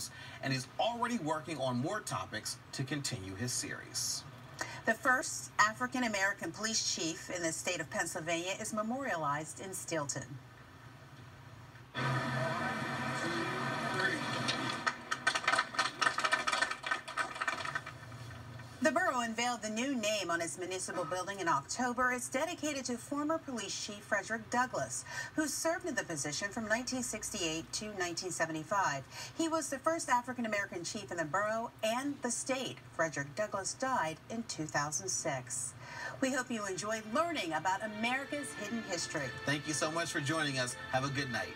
programs, and he's already working on more topics to continue his series. The first African American police chief in the state of Pennsylvania is memorialized in Steelton. The borough unveiled the new name on its municipal building in October. It's dedicated to former police chief Frederick Douglass, who served in the position from 1968 to 1975. He was the first African American chief in the borough and the state. Frederick Douglass died in 2006. We hope you enjoyed learning about America's hidden history. Thank you so much for joining us. Have a good night.